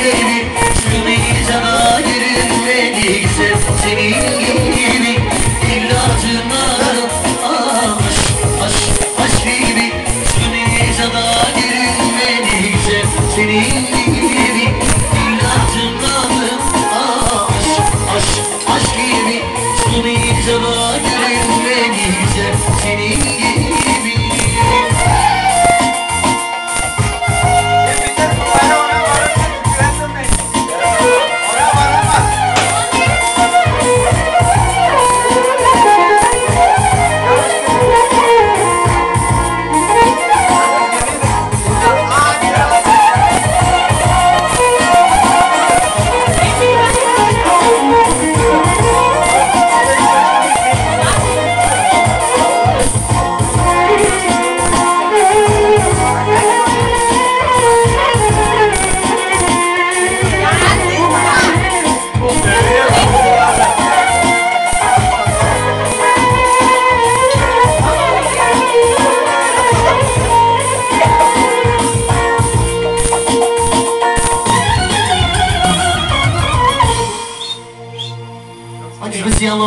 ellerini Sürmeyi sana görünmedikse Senin gibi illacından Aşk, aşk, aşk gibi Sürmeyi sana görünmedikse Senin gibi illacından Aşk, Especial